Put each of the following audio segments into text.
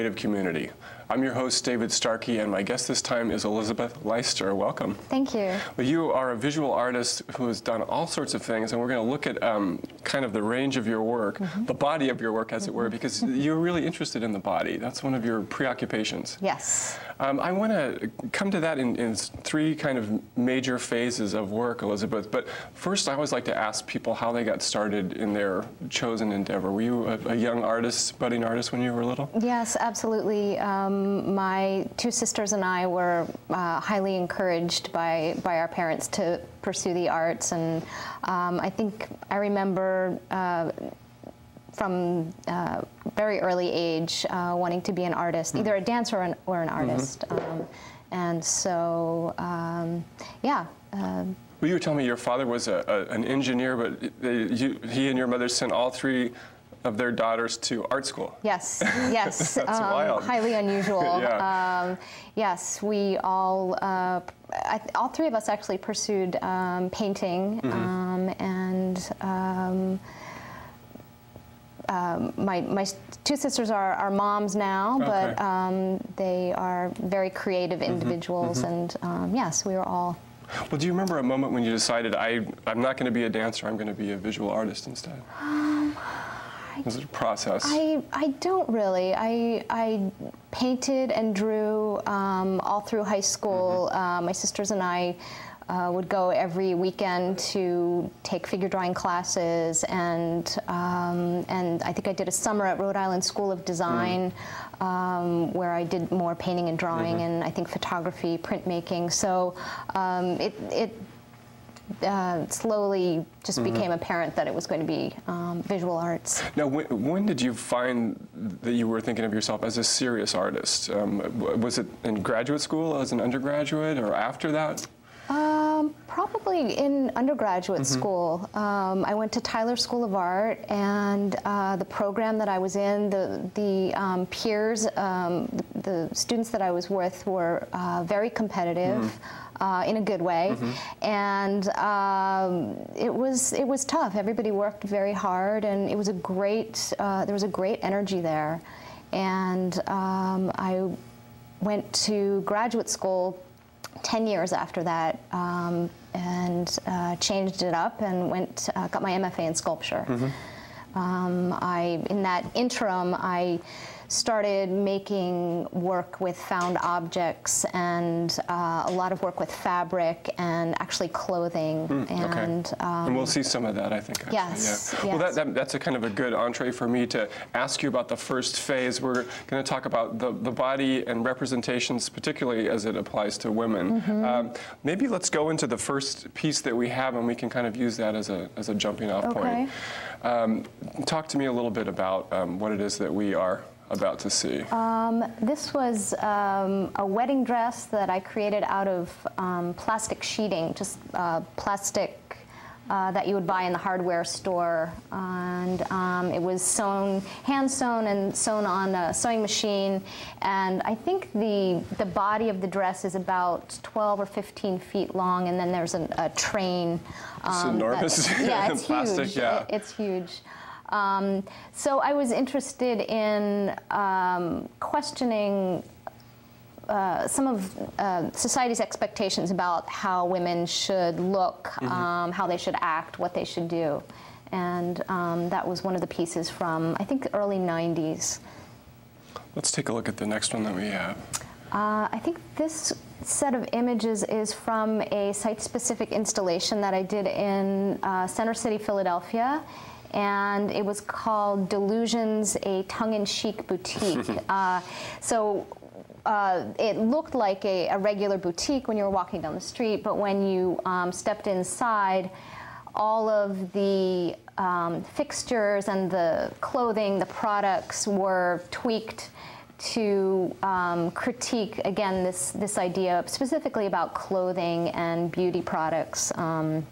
Creative community. I'm your host, David Starkey, and my guest this time is Elizabeth Leister. Welcome. Thank you. Well, you are a visual artist who has done all sorts of things, and we're going to look at um, kind of the range of your work, mm -hmm. the body of your work, as it were, mm-hmm. because you're really interested in the body. That's one of your preoccupations. Yes. Um, I want to come to that in, in, three kind of major phases of work, Elizabeth. But first, I always like to ask people how they got started in their chosen endeavor. Were you a, a young artist, budding artist, when you were little? Yes, absolutely. Um, my two sisters and I were uh, highly encouraged by, by our parents to pursue the arts. And um, I think I remember uh, from uh, very early age uh, wanting to be an artist, mm. either a dancer or an, or an mm-hmm. artist. Mm -hmm. um, and so, um, yeah. Um, well, you were telling me your father was a, a, an engineer, but you, he and your mother sent all three of their daughters to art school. Yes, yes. That's um, wild. Highly unusual. yeah. Um, yes, we all, uh, I, all three of us actually pursued um, painting mm -hmm. and um, um, my, my two sisters are, are moms now, okay. but um, they are very creative mm-hmm. individuals, mm -hmm. and um, yes, we were all. Well, do you remember a moment when you decided, I, I'm not going to be a dancer, I'm going to be a visual artist instead? Was it a process? I, I don't really. I, I painted and drew um, all through high school. Mm -hmm. uh, my sisters and I uh, would go every weekend to take figure drawing classes, and um, and I think I did a summer at Rhode Island School of Design, mm. um, where I did more painting and drawing, mm -hmm. and I think photography, printmaking. So um, it it. Uh, slowly just mm -hmm. became apparent that it was going to be um, visual arts. Now, when, when, did you find that you were thinking of yourself as a serious artist? Um, was it in graduate school as an undergraduate or after that? Um, probably in undergraduate mm -hmm. school. Um, I went to Tyler School of Art, and uh, the program that I was in, the the um, peers, um, the, the, students that I was with were uh, very competitive. Mm uh, in a good way, mm -hmm. and um, it was it was tough. Everybody worked very hard, and it was a great uh, there was a great energy there, and um, I went to graduate school 10 years after that um, and uh, changed it up and went uh, got my MFA in sculpture. Mm -hmm. Um, I in that interim I started making work with found objects and uh, a lot of work with fabric and actually clothing. Mm, and, okay. um, and we'll see some of that, I think. Actually. Yes, yeah. yes. Well, that, that, that's a kind of a good entree for me to ask you about the first phase. We're going to talk about the, the body and representations, particularly as it applies to women. Mm -hmm. um, maybe let's go into the first piece that we have and we can kind of use that as a, as a jumping off okay. point. Um, talk to me a little bit about um, what it is that we are about to see? Um, this was um, a wedding dress that I created out of um, plastic sheeting, just uh, plastic uh, that you would buy in the hardware store. And um, it was sewn, hand sewn and sewn on a sewing machine. And I think the, the body of the dress is about 12 or 15 feet long, and then there's a, a train. it's um, enormous. yeah, it's plastic, huge. Yeah. It, it's huge. Um, so I was interested in um, questioning uh, some of uh, society's expectations about how women should look, mm -hmm. um, how they should act, what they should do. And um, that was one of the pieces from, I think, the early 90s. Let's take a look at the next one that we have. Uh, I think this set of images is from a site-specific installation that I did in uh, Center City, Philadelphia and it was called Delusions, a tongue-in-cheek boutique. uh, so uh, it looked like a, a, regular boutique when you were walking down the street, but when you um, stepped inside, all of the um, fixtures and the clothing, the products were tweaked to um, critique again this this idea specifically about clothing and beauty products. Um,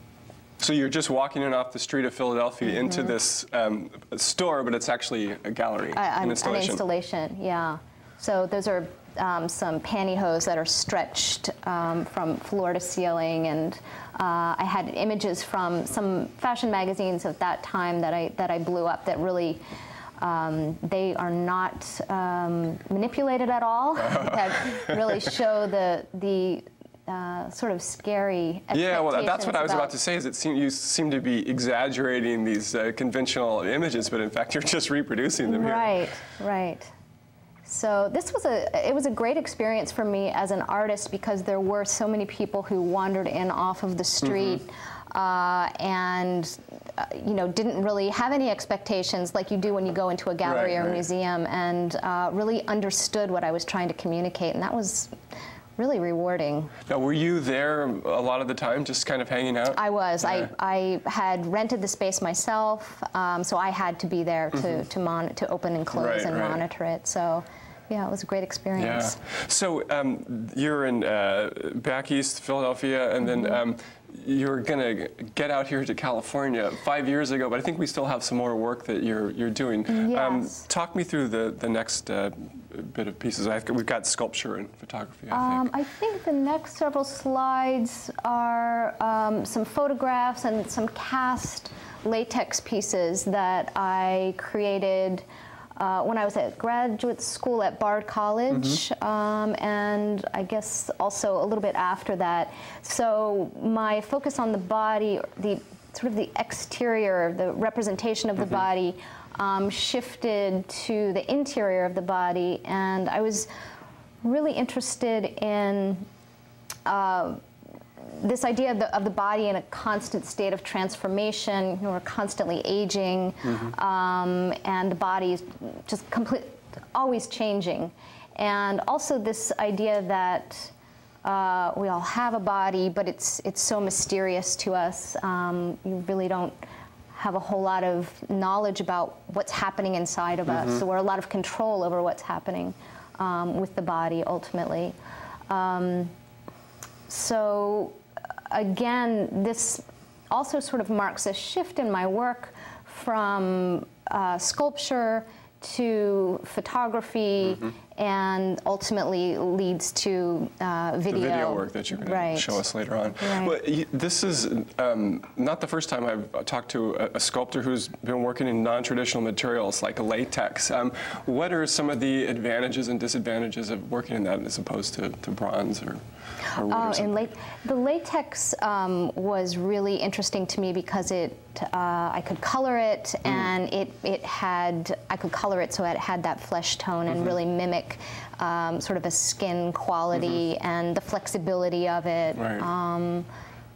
so you're just walking in off the street of Philadelphia mm -hmm. into this um, store, but it's actually a gallery, uh, an installation. An installation, yeah. So those are um, some pantyhose that are stretched um, from floor to ceiling, and uh, I had images from some fashion magazines of that time that I that I blew up that really Um, they are not um, manipulated at all. that really show the the uh, sort of scary. Yeah, well, that's what I was about, about to say. Is it seem, you seem to be exaggerating these uh, conventional images, but in fact, you're just reproducing them here. Right, right. So this was a it was a great experience for me as an artist because there were so many people who wandered in off of the street. Mm-hmm. Uh, and uh, you know didn't really have any expectations like you do when you go into a gallery right, or right. museum and uh, really understood what I was trying to communicate and that was really rewarding. Now, were you there a lot of the time, just kind of hanging out? I was. Yeah. I, I had rented the space myself, um, so I had to be there to mm-hmm. to, mon- to open and close right, and right. monitor it. So. Yeah, it was a great experience. Yeah. So um, you're in uh, back east Philadelphia, and mm-hmm. then um, you're going to get out here to California five years ago, but I think we still have some more work that you're you're doing. Um, yes. talk me through the the next uh, bit of pieces. I've, we've got sculpture and photography. I think. Um, I think the next several slides are um, some photographs and some cast latex pieces that I created uh, when I was at graduate school at Bard College, mm-hmm. um, and I guess also a little bit after that. So my focus on the body, the sort of the exterior, the representation of the mm-hmm. body, um, shifted to the interior of the body, and I was really interested in. Uh, this idea of the, of the, body in a constant state of transformation, you know, we're constantly aging, mm-hmm. um, and the body is just complete, always changing. And also this idea that uh, we all have a body, but it's it's so mysterious to us. Um, you really don't have a whole lot of knowledge about what's happening inside of mm-hmm. us, or a lot of control over what's happening um, with the body ultimately. Um, so again, this also sort of marks a shift in my work from uh, sculpture to photography mm-hmm. and ultimately leads to uh, video. The video work that you're going right. to show us later on. Right. Well, this is um, not the first time I've talked to a, a, sculptor who's been working in non-traditional materials like latex. Um, what are some of the advantages and disadvantages of working in that as opposed to, to bronze or Oh, and late, the latex um, was really interesting to me because it uh, I could color it mm. and it it had I could color it so it had that flesh tone mm-hmm. and really mimic um, sort of a skin quality mm-hmm. and the flexibility of it. Right. Um,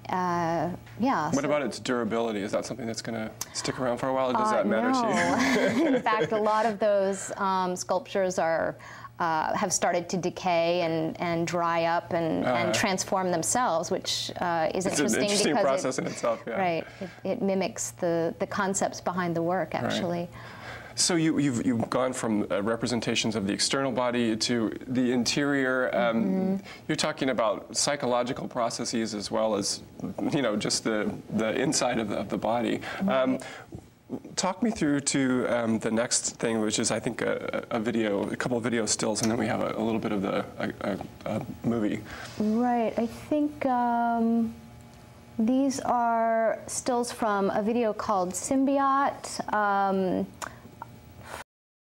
uh, yeah. What so about its durability? Is that something that's going to stick around for a while? Or does uh, that matter no. to you? In fact, a lot of those um, sculptures are uh, have started to decay and, and dry up and, uh, and transform themselves, which uh, is it's interesting, an interesting because process it, in itself. Yeah. Right, it, it, mimics the, the concepts behind the work actually. Right. So you, have you've, you've gone from uh, representations of the external body to the interior. Um, mm-hmm. You're talking about psychological processes as well as, you know, just the, the inside of the, of the body. Right. Um, talk me through to um, the next thing, which is I think a, a, video, a couple of video stills, and then we have a, a little bit of the a, a movie. Right. I think um, these are stills from a video called Symbiote. Um,